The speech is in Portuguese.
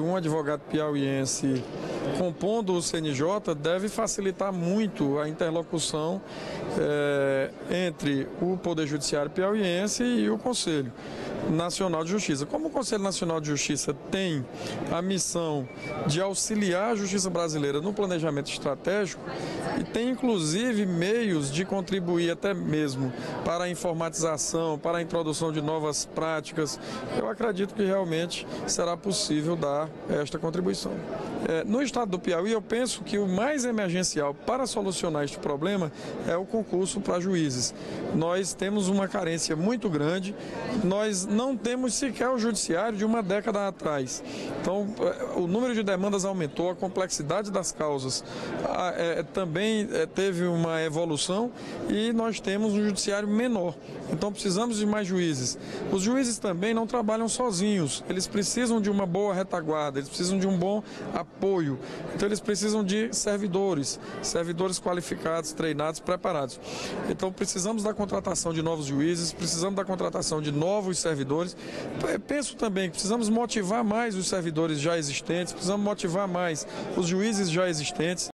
Um advogado piauiense compondo o CNJ deve facilitar muito a interlocução é, entre o Poder Judiciário piauiense e o Conselho Nacional de Justiça. Como o Conselho Nacional de Justiça tem a missão de auxiliar a justiça brasileira no planejamento estratégico e tem inclusive meios de contribuir até mesmo para a informatização, para a introdução de novas práticas, eu acredito que realmente será possível dar esta contribuição. É, no estado do Piauí, eu penso que o mais emergencial para solucionar este problema é o concurso para juízes. Nós temos uma carência muito grande, nós não temos sequer o judiciário de uma década atrás. Então, é, o número de demandas aumentou, a complexidade das causas é, também é, teve uma evolução e nós temos um judiciário menor. Então, precisamos de mais juízes. Os juízes também não trabalham sozinhos, eles precisam de uma boa retaguarda, eles precisam de um bom apoio. Então, eles precisam de servidores, servidores qualificados, treinados, preparados. Então, precisamos da contratação de novos juízes, precisamos da contratação de novos servidores. Penso também que precisamos motivar mais os servidores já existentes, precisamos motivar mais os juízes já existentes.